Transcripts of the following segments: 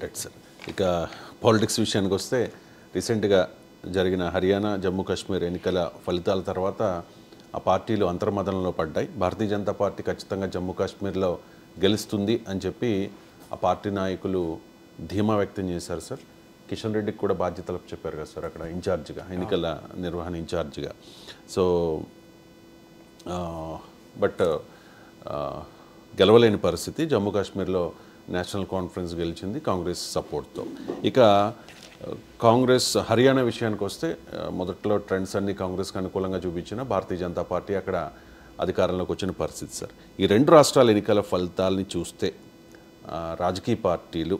Right sir ఇక politics విషయానికి వస్తే రీసెంట్గా జరిగిన హర్యానా జమ్మూ కాశ్మీర్ ఎన్నికల ఫలితాల తర్వాత ఆ పార్టీలు అంతర్మదనంలో పడ్డాయి. భారతీయ జనతా పార్టీ ఖచ్చితంగా జమ్మూ కాశ్మీర్లో గెలుస్తుంది అని చెప్పి ఆ పార్టీ నాయకులు ధీమా వ్యక్తం చేశారు సార్ కిషన్ రెడ్డికి కూడా బాధ్యతలు చెప్పారు కదా సార్ అక్కడ ఇన్ఛార్జ్గా ఎన్నికల నిర్వహణ ఇన్ఛార్జ్గా. సో బట్ గెలవలేని పరిస్థితి. జమ్మూ కాశ్మీర్లో నేషనల్ కాన్ఫరెన్స్ గెలిచింది కాంగ్రెస్ సపోర్ట్తో. ఇక కాంగ్రెస్ హర్యానా విషయానికి వస్తే మొదట్లో ట్రెండ్స్ అన్ని కాంగ్రెస్కి అనుకూలంగా చూపించిన భారతీయ జనతా పార్టీ అక్కడ అధికారంలోకి వచ్చిన పరిస్థితి సార్. ఈ రెండు రాష్ట్రాల ఎన్నికల ఫలితాలని చూస్తే రాజకీయ పార్టీలు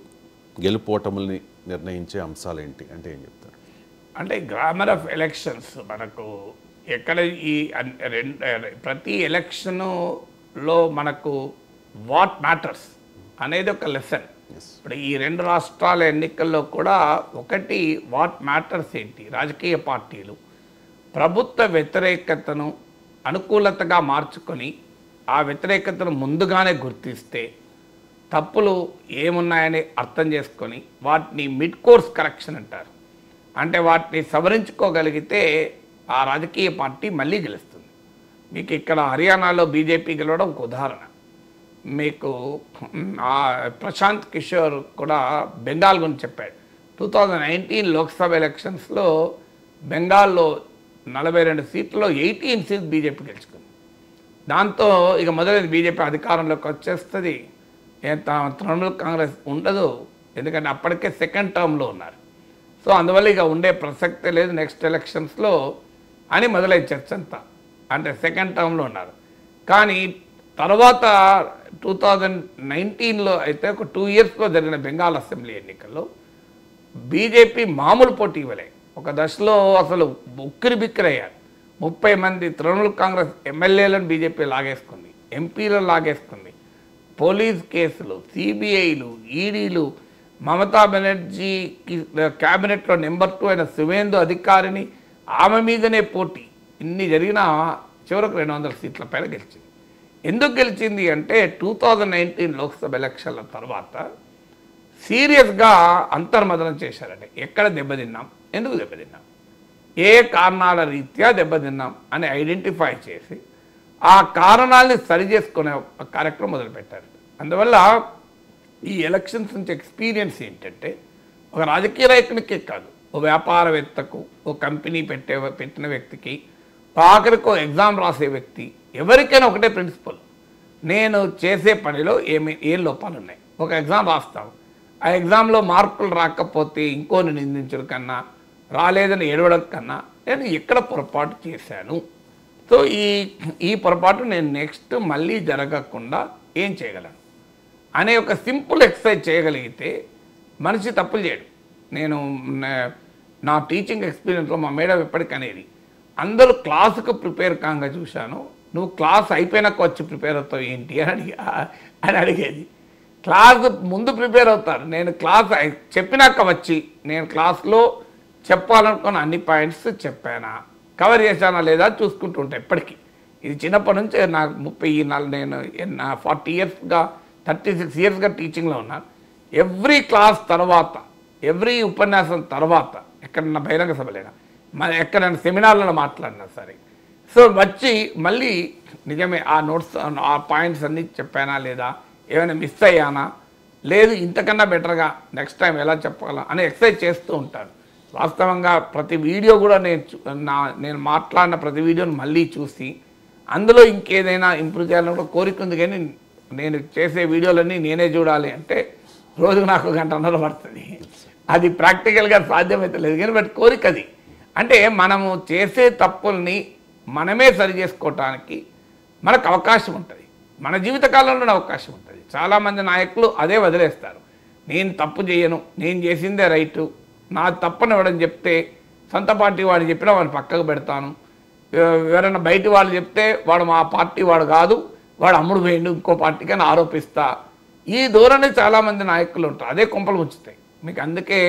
గెలుపోటముల్ని నిర్ణయించే అంశాలు ఏంటి అంటే ఏం చెప్తారు? అంటే గ్రామర్ ఆఫ్ ఎలక్షన్స్ మనకు ఎక్కడ ఈ ప్రతి ఎలక్షన్లో మనకు వాట్ మ్యాటర్స్. అనేది ఒక లెసన్. ఇప్పుడు ఈ రెండు రాష్ట్రాల ఎన్నికల్లో కూడా ఒకటి వాట్ మ్యాటర్స్ ఏంటి? రాజకీయ పార్టీలు. ప్రభుత్వ వ్యతిరేకతను అనుకూలతగా మార్చుకొని ఆ వ్యతిరేకతను ముందుగానే గుర్తిస్తే తప్పులు ఏమున్నాయని అర్థం చేసుకొని వాటిని మిడ్ కోర్స్ కరెక్షన్ అంటారు. అంటే వాటిని సవరించుకోగలిగితే ఆ రాజకీయ పార్టీ మళ్ళీ గెలుస్తుంది. మీకు ఇక్కడ హర్యానాలో బీజేపీ గెలవడం ఒక ఉదాహరణ. మీకు ప్రశాంత్ కిషోర్ కూడా బెంగాల్ గురించి చెప్పాడు. టూ థౌజండ్ నైన్టీన్ లోక్సభ ఎలక్షన్స్లో బెంగాల్లో నలభై రెండు సీట్లలో ఎయిటీన్ సీట్స్ బీజేపీ గెలుచుకుంది. దాంతో ఇక మొదలైన బీజేపీ అధికారంలోకి వచ్చేస్తుంది. తృణమూల్ కాంగ్రెస్ ఉండదు ఎందుకంటే అప్పటికే సెకండ్ టర్మ్లో ఉన్నారు. సో అందువల్ల ఇక ఉండే ప్రసక్తే లేదు నెక్స్ట్ ఎలక్షన్స్లో అని మొదలై చర్చ అంతా. అంటే సెకండ్ టర్మ్లో ఉన్నారు. కానీ తర్వాత టూ థౌజండ్ నైన్టీన్లో అయితే ఒక టూ ఇయర్స్లో జరిగిన బెంగాల్ అసెంబ్లీ ఎన్నికల్లో బీజేపీ మామూలు పోటీ ఇవ్వలే. ఒక దశలో అసలు ఉక్కిరి బిక్కిరయ్యారు ముప్పై మంది తృణమూల్ కాంగ్రెస్ ఎమ్మెల్యేలను బీజేపీ లాగేసుకుంది ఎంపీలను లాగేసుకుంది. పోలీస్ కేసులు సిబిఐలు ఈడీలు మమతా బెనర్జీకి క్యాబినెట్లో నెంబర్ టూ అయిన సువేందు అధికారిని ఆమె మీదనే పోటీ. ఇన్ని జరిగినా చివరకు రెండు వందల సీట్ల పైన గెలిచింది. ఎందుకు గెలిచింది అంటే టూ థౌజండ్ నైన్టీన్ లోక్సభ ఎలక్షన్ల తర్వాత సీరియస్గా అంతర్మదనం చేశారంటే. ఎక్కడ దెబ్బతిన్నాం? ఎందుకు దెబ్బతిన్నాం? ఏ కారణాల రీత్యా దెబ్బతిన్నాం అని ఐడెంటిఫై చేసి ఆ కారణాలని సరి చేసుకునే ఒక కార్యక్రమం మొదలుపెట్టారు. అందువల్ల ఈ ఎలక్షన్స్ నుంచి ఎక్స్పీరియన్స్ ఏంటంటే ఒక రాజకీయ నాయకునికే కాదు ఓ వ్యాపారవేత్తకు ఓ కంపెనీ పెట్టే పెట్టిన వ్యక్తికి ఆఖరికో ఎగ్జామ్ రాసే వ్యక్తి ఎవరికైనా ఒకటే ప్రిన్సిపల్. నేను చేసే పనిలో ఏమి ఏం లోపాలు ఉన్నాయి? ఒక ఎగ్జామ్ రాస్తాం. ఆ ఎగ్జామ్లో మార్కులు రాకపోతే ఇంకోని నిందించడం కన్నా రాలేదని ఏడవడం కన్నా నేను ఎక్కడ పొరపాటు చేశాను. సో ఈ ఈ పొరపాటు నేను నెక్స్ట్ మళ్ళీ జరగకుండా ఏం చేయగలను? అనే ఒక సింపుల్ ఎక్సర్సైజ్ చేయగలిగితే మనిషి తప్పులు చేయడు. నేను నా టీచింగ్ ఎక్స్పీరియన్స్లో మా మేడం ఎప్పటికనేది అందరూ క్లాసుకు ప్రిపేర్ కాగా చూశాను. నువ్వు క్లాస్ అయిపోయినాక వచ్చి ప్రిపేర్ అవుతావు ఏంటి అని అడిగా అని అడిగేది. క్లాస్ ముందు ప్రిపేర్ అవుతారు. నేను క్లాస్ చెప్పినాక వచ్చి నేను క్లాస్లో చెప్పాలనుకున్న అన్ని పాయింట్స్ చెప్పానా కవర్ చేశానా లేదా చూసుకుంటూ ఉంటా ఎప్పటికీ. ఇది చిన్నప్పటి నుంచి నాకు ముప్పై నాలుగు నేను నా ఫార్టీ ఇయర్స్గా థర్టీ సిక్స్ ఇయర్స్గా టీచింగ్లో ఉన్నాను ఎవ్రీ క్లాస్ తర్వాత ఎవ్రీ ఉపన్యాసం తర్వాత ఎక్కడన్నా బహిరంగ సభలేనా మన ఎక్కడైనా సెమినార్లలో మాట్లాడినా సరే. సో వచ్చి మళ్ళీ నిజమే ఆ నోట్స్ ఆ పాయింట్స్ అన్నీ చెప్పానా లేదా? ఏమైనా మిస్ అయ్యానా? లేదు ఇంతకన్నా బెటర్గా నెక్స్ట్ టైం ఎలా చెప్పగలం అని ఎక్సర్సైజ్ చేస్తూ ఉంటాను వాస్తవంగా ప్రతి వీడియో కూడా నేను నా నేను మాట్లాడిన ప్రతి వీడియోని మళ్ళీ చూసి అందులో ఇంకేదైనా ఇంప్రూవ్ చేయాలని కూడా కోరిక ఉంది కానీ నేను చేసే వీడియోలన్నీ నేనే చూడాలి అంటే రోజుకు నాకు గంటన్నర పడుతుంది. అది ప్రాక్టికల్గా సాధ్యమైతే లేదు కానీ బట్ కోరిక అది. అంటే మనము చేసే తప్పుల్ని మనమే సరి చేసుకోవటానికి మనకు అవకాశం ఉంటుంది. మన జీవితకాలంలోనే అవకాశం ఉంటుంది. చాలామంది నాయకులు అదే వదిలేస్తారు. నేను తప్పు చేయను నేను చేసిందే రైటు నా తప్పని ఇవ్వడం చెప్తే సొంత పార్టీ వాడు చెప్పినా వాడిని పక్కకు పెడతాను. ఎవరైనా బయటి వాళ్ళు చెప్తే వాడు మా పార్టీ వాడు కాదు వాడు అమ్ముడు పోయిండు ఇంకో పార్టీకి అని ఆరోపిస్తా. ఈ ధోరణి చాలామంది నాయకులు ఉంటారు. అదే కుంపలు ఉంచుతాయి మీకు అందుకే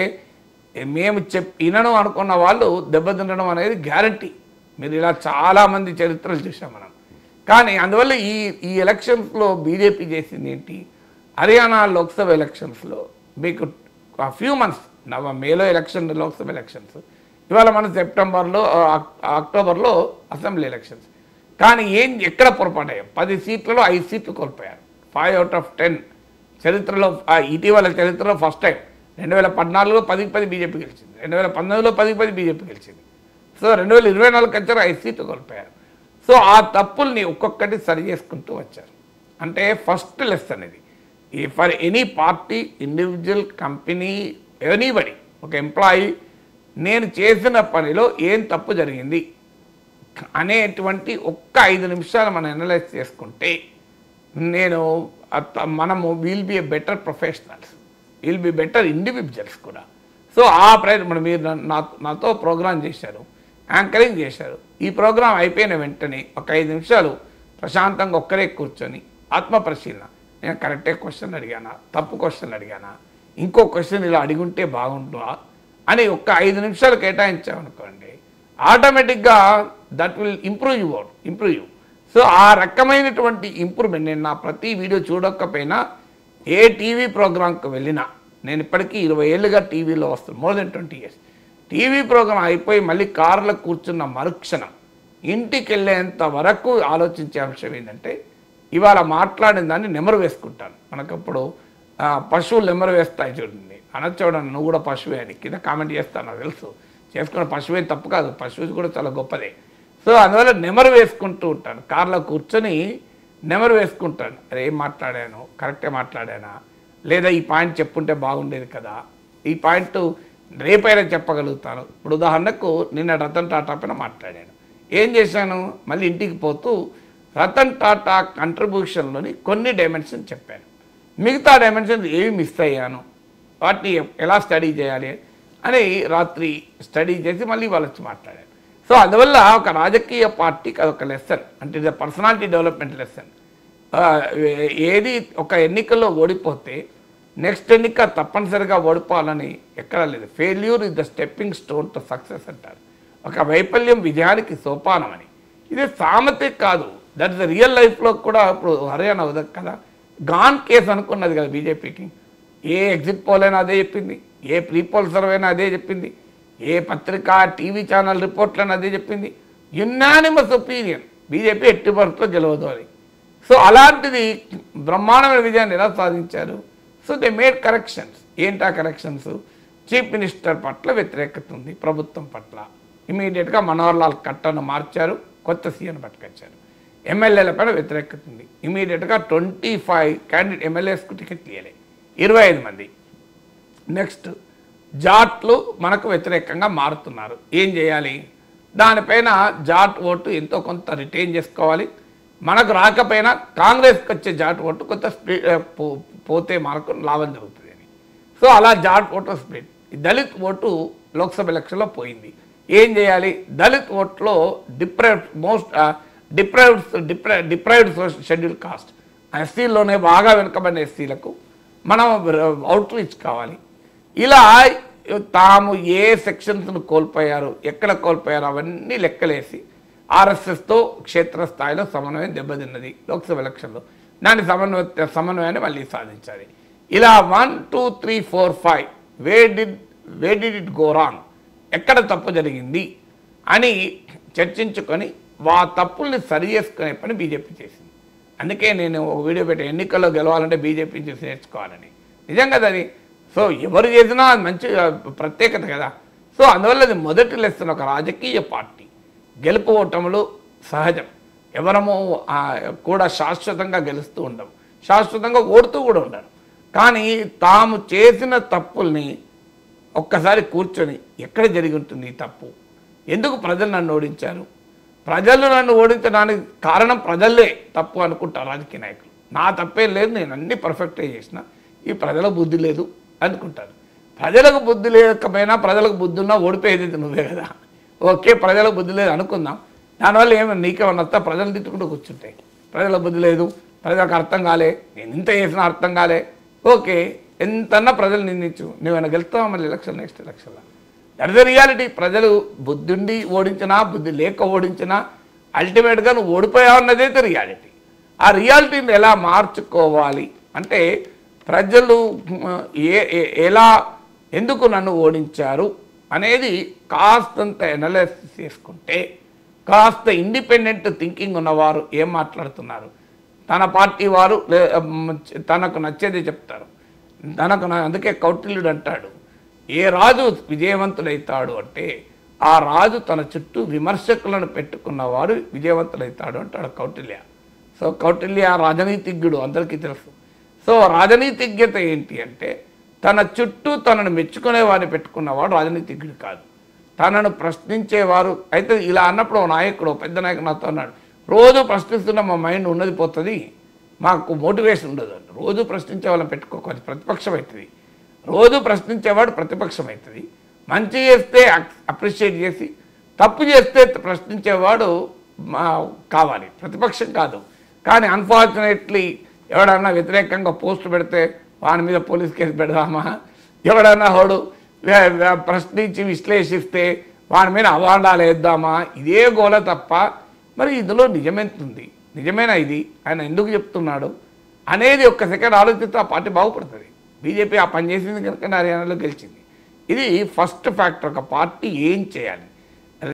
మేము చెప్ వినను అనుకున్న వాళ్ళు దెబ్బతినడం అనేది గ్యారంటీ. మీరు ఇలా చాలామంది చరిత్రలు చూసాం మనం. కానీ అందువల్ల ఈ ఈ ఎలక్షన్స్లో బీజేపీ చేసింది ఏంటి? హర్యానా లోక్సభ ఎలక్షన్స్లో మీకు ఫ్యూ మంత్స్ నవ మేలో ఎలక్షన్ లోక్సభ ఎలక్షన్స్. ఇవాళ మన సెప్టెంబర్లో అక్టోబర్లో అసెంబ్లీ ఎలక్షన్స్. కానీ ఏం ఎక్కడ పొరపాటయ్యాం? పది సీట్లలో ఐదు సీట్లు కోల్పోయారు. Five out of ten. చరిత్రలో ఇటీవల చరిత్రలో ఫస్ట్ టైం. రెండు వేల పద్నాలుగులో పదికి పది బీజేపీ గెలిచింది. రెండు వేల పంతొమ్మిదిలో పదికి పది బీజేపీ గెలిచింది. సో రెండు వేల ఇరవై నాలుగు వచ్చారు ఐదు సీట్లు కోల్పోయారు. సో ఆ తప్పుల్ని ఒక్కొక్కటి సరి చేసుకుంటూ వచ్చారు. అంటే ఫస్ట్ లెసన్ ఇది ఈ for any party individual company anybody ఒక ఎంప్లాయీ నేను చేసిన పనిలో ఏం తప్పు జరిగింది అనేటువంటి ఒక్క ఐదు నిమిషాలు మనం అనలైజ్ చేసుకుంటే నేను మనము will be a better professionals will be better individuals కూడా. సో ఆ ప్రయత్నం మీరు నా- నాతో ప్రోగ్రామ్ చేశారు యాంకరింగ్ చేశారు. ఈ ప్రోగ్రాం అయిపోయిన వెంటనే ఒక ఐదు నిమిషాలు ప్రశాంతంగా ఒక్కరే కూర్చొని ఆత్మ పరిశీలన. నేను కరెక్టే క్వశ్చన్ అడిగానా? తప్పు క్వశ్చన్ అడిగానా? ఇంకో క్వశ్చన్ ఇలా అడిగుంటే బాగుంటుందా అని ఒక్క ఐదు నిమిషాలు కేటాయించామనుకోండి ఆటోమేటిక్గా that will improve you improve you. So ఆ రకమైనటువంటి ఇంప్రూవ్మెంట్ నేను నా ప్రతి వీడియో చూడకపోయినా ఏ టీవీ ప్రోగ్రాంకి వెళ్ళినా నేను ఇప్పటికీ ఇరవై ఏళ్ళుగా టీవీలో వస్తాను more than twenty years. TV programme అయిపోయి మళ్ళీ కారులో కూర్చున్న మరుక్షణం ఇంటికి వెళ్ళేంత వరకు ఆలోచించే అంశం ఏంటంటే ఇవాళ మాట్లాడిన దాన్ని నెమరు వేసుకుంటాను. మనకప్పుడు పశువులు నెమరు వేస్తాయి చూడండి. అనొచ్చోడని నువ్వు కూడా పశువే అని కింద కామెంట్ చేస్తాను నాకు తెలుసు. చేసుకున్న పశువే తప్పు కాదు పశువు కూడా చాలా గొప్పదే. సో అందువల్ల నెమరు వేసుకుంటూ ఉంటాను. కార్లో కూర్చొని నెమరు వేసుకుంటాను అరే ఏం మాట్లాడాను? కరెక్టే మాట్లాడానా? లేదా ఈ పాయింట్ చెప్పుంటే బాగుండేది కదా? ఈ పాయింట్ రేపైనా చెప్పగలుగుతాను. ఇప్పుడు ఉదాహరణకు నిన్న రతన్ టాటా పైన మాట్లాడాను. ఏం చేశాను? మళ్ళీ ఇంటికి పోతూ రతన్ టాటా కంట్రిబ్యూషన్లోని కొన్ని డైమెన్షన్ చెప్పాను. మిగతా డైమెన్షన్ ఏవి మిస్ అయ్యాను? వాటిని ఎలా స్టడీ చేయాలి? అని రాత్రి స్టడీ చేసి మళ్ళీ వాళ్ళు వచ్చి మాట్లాడాను సో అందువల్ల ఒక రాజకీయ పార్టీకి అదొక లెసన్ అంటే ఇది పర్సనాలిటీ డెవలప్మెంట్ లెసన్ ఏది ఒక ఎన్నికల్లో ఓడిపోతే నెక్స్ట్ ఎన్నిక తప్పనిసరిగా ఓడిపోవాలని ఎక్కడ లేదు. Failure is the stepping stone to success అంటారు. ఒక వైఫల్యం విజయానికి సోపానం అని. ఇది సామెతే కాదు. దట్ ఇస్ ద రియల్ లైఫ్లో కూడా ఇప్పుడు హర్యానా ఉదక్ కదా? గాన్ కేసు అనుకున్నది కదా బీజేపీకి. ఏ ఎగ్జిట్ పోల్ అయినా అదే చెప్పింది. ఏ ప్రీ పోల్ సర్వే అయినా అదే చెప్పింది. ఏ పత్రిక టీవీ ఛానల్ రిపోర్ట్లను అదే చెప్పింది? యునానిమస్ ఒపీనియన్ బీజేపీ ఎట్టి పరిస్థితుల్లో గెలవదు అని సో అలాంటిది బ్రహ్మాండమైన విజయాన్ని ఎలా సాధించారు? సో దే మేడ్ కరెక్షన్స్ ఏంటా కరెక్షన్స్ చీఫ్ మినిస్టర్ పట్ల వ్యతిరేకత ఉంది ప్రభుత్వం పట్ల. ఇమీడియట్గా మనోహర్ లాల్ కట్టను మార్చారు కొత్త సీఎం పట్టుకొచ్చారు. ఎమ్మెల్యేల పైన వ్యతిరేకత ఉంది. ఇమీడియట్గా ట్వంటీ ఫైవ్ క్యాండిడేట్ ఎమ్మెల్యేస్కు టికెట్ ఇవ్వలే ఇరవై ఐదు మంది. నెక్స్ట్ జాట్లు మనకు వ్యతిరేకంగా మారుతున్నారు. ఏం చేయాలి? దానిపైన జాట్ ఓటు ఎంతో కొంత రిటైన్ చేసుకోవాలి. మనకు రాకపోయినా కాంగ్రెస్కి వచ్చే జాట్ ఓటు కొంత స్ప్లిట్ పో- పోతే మనకు లాభం జరుగుతుంది అని. సో అలా Jat vote split Dalit vote Lok Sabha ఎలక్షన్లో పోయింది. ఏం చేయాలి? దళిత్ ఓట్లో డిప్రైవ్డ్ మోస్ట్ డిప్రైవ్డ్ డిప్రై డిప్రైవ్డ్ షెడ్యూల్ కాస్ట్. ఎస్సీలోనే బాగా వెనుకబడిన ఎస్సీలకు మనం అవుట్ రీచ్ కావాలి. ఇలా తాము ఏ సెక్షన్స్ను కోల్పోయారు ఎక్కడ కోల్పోయారు అవన్నీ లెక్కలేసి ఆర్ఎస్ఎస్తో క్షేత్రస్థాయిలో సమన్వయం దెబ్బతిన్నది లోక్సభ ఎలక్షన్లో. దాని సమన్వయ సమన్వయాన్ని మళ్ళీ సాధించాలి. ఇలా one two three four five where did where did it go wrong ఎక్కడ తప్పు జరిగింది అని చర్చించుకొని వా తప్పుల్ని సరి చేసుకునే పని బీజేపీ చేసింది. అందుకే నేను ఒక వీడియో పెట్టి ఎన్నికల్లో గెలవాలంటే బీజేపీ చూసి నేర్చుకోవాలని. నిజంగా అది సో ఎవరు చేసినా మంచి ప్రత్యేకత కదా. సో అందువల్ల అది మొదటి లెసన్ ఒక రాజకీయ పార్టీ. గెలుపు ఓటములు సహజం. ఎవరము కూడా శాశ్వతంగా గెలుస్తూ ఉండము శాశ్వతంగా ఓడుతూ కూడా ఉండరు. కానీ తాము చేసిన తప్పుల్ని ఒక్కసారి కూర్చొని ఎక్కడ జరిగి ఉంటుంది ఈ తప్పు? ఎందుకు ప్రజలు నన్ను ఓడించారు? ప్రజలు నన్ను ఓడించడానికి కారణం ప్రజలే తప్పు అనుకుంటారు రాజకీయ నాయకులు. నా తప్పేం లేదు నేను అన్ని పర్ఫెక్ట్గా చేసిన. ఈ ప్రజల బుద్ధి లేదు. అనుకుంటారు. ప్రజలకు బుద్ధి లేకపోయినా ప్రజలకు బుద్ధి ఉన్నా ఓడిపోయేది నువ్వే కదా. ఓకే ప్రజలకు బుద్ధి లేదు అనుకుందాం. దానివల్ల ఏమైనా నీకేమన్నా వస్తా? ప్రజలు తిట్టుకుంటూ కూర్చుంటాయి. ప్రజలకు బుద్ధి లేదు ప్రజలకు అర్థం కాలే నేను ఇంత చేసినా అర్థం కాలే. ఓకే ఎంతన్నా ప్రజలు నిందించు. నువ్వేమైనా గెలుస్తావా మళ్ళీ ఎలక్షన్ నెక్స్ట్ ఎలక్షన్లో? దట్ ఇస్ ద రియాలిటీ ప్రజలు బుద్ధి ఉండి ఓడించినా బుద్ధి లేక ఓడించినా అల్టిమేట్గా నువ్వు ఓడిపోయావు అన్నదైతే రియాలిటీ ఆ రియాలిటీని ఎలా మార్చుకోవాలి? అంటే ప్రజలు ఏ ఎలా ఎందుకు నన్ను ఓడించారు అనేది కాస్తంత ఎనలైసిస్ చేసుకుంటే కాస్త ఇండిపెండెంట్ థింకింగ్ ఉన్నవారు ఏం మాట్లాడుతున్నారు? తన పార్టీ వారు లే- తనకు నచ్చేది చెప్తారు. తనకు అందుకే కౌటిల్యుడు అంటాడు. ఏ రాజు విజయవంతుడైతాడు అంటే ఆ రాజు తన చుట్టూ విమర్శకులను పెట్టుకున్నవాడు విజయవంతుడైతాడు అంటాడు కౌటిల్య. సో కౌటిల్య రాజనీతిజ్ఞుడు అందరికీ తెలుసు. సో రాజనీతిజ్ఞత ఏంటి అంటే తన చుట్టూ తనను మెచ్చుకునేవాడిని పెట్టుకున్నవాడు రాజనీతిజ్ఞుడు కాదు. తనను ప్రశ్నించేవారు అయితే ఇలా అన్నప్పుడు ఓ నాయకుడు పెద్ద నాయకుడు నాతో అన్నాడు రోజు ప్రశ్నిస్తున్న మా మైండ్ ఉన్నది పోతుంది మాకు మోటివేషన్ ఉండదు రోజు ప్రశ్నించే వాళ్ళని పెట్టుకోవాలి ప్రతిపక్షం అవుతుంది రోజు ప్రశ్నించేవాడు ప్రతిపక్షం అవుతుంది మంచి చేస్తే అప్రిషియేట్ చేసి తప్పు చేస్తే ప్రశ్నించేవాడు మా కావాలి. ప్రతిపక్షం కాదు. కానీ అన్ఫార్చునేట్లీ ఎవడన్నా వ్యతిరేకంగా పోస్ట్ పెడితే వాని మీద పోలీస్ కేసు పెడదామా? ఎవడన్నా వాడు ప్రశ్నించి విశ్లేషిస్తే వాని మీద అవార్డాలు వేద్దామా? ఇదే గోల తప్ప మరి ఇందులో నిజమెంతుంది. నిజమేనా ఇది? ఆయన ఎందుకు చెప్తున్నాడు? అనేది ఒక్క సెకండ్ ఆలోచిస్తే ఆ పార్టీ బాగుపడుతుంది. బీజేపీ ఆ పని చేసింది కనుక హర్యానాలో గెలిచింది. ఇది ఫస్ట్ ఫ్యాక్టర్ ఒక పార్టీ ఏం చేయాలి?